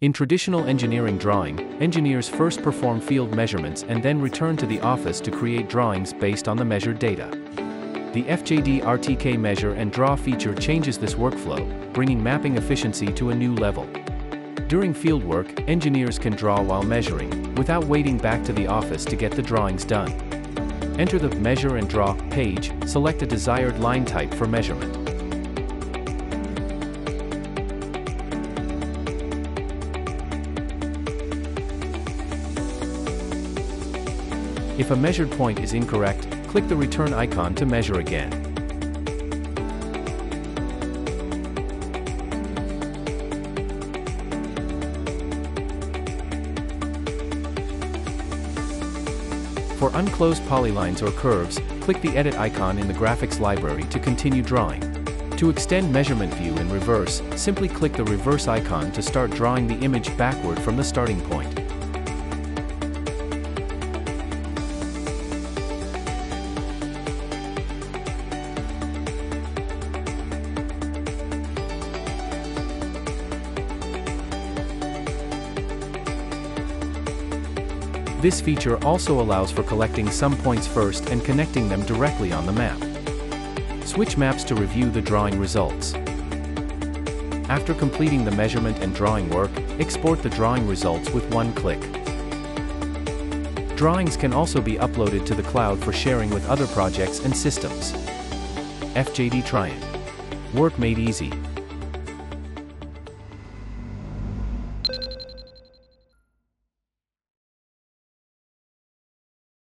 In traditional engineering drawing, engineers first perform field measurements and then return to the office to create drawings based on the measured data. The FJD RTK Measure and Draw feature changes this workflow, bringing mapping efficiency to a new level. During fieldwork, engineers can draw while measuring, without waiting back to the office to get the drawings done. Enter the Measure and Draw page, select a desired line type for measurement. If a measured point is incorrect, click the return icon to measure again. For unclosed polylines or curves, click the edit icon in the graphics library to continue drawing. To extend measurement view in reverse, simply click the reverse icon to start drawing the image backward from the starting point. This feature also allows for collecting some points first and connecting them directly on the map. Switch maps to review the drawing results. After completing the measurement and drawing work, export the drawing results with one click. Drawings can also be uploaded to the cloud for sharing with other projects and systems. FJD Trion. Work made easy.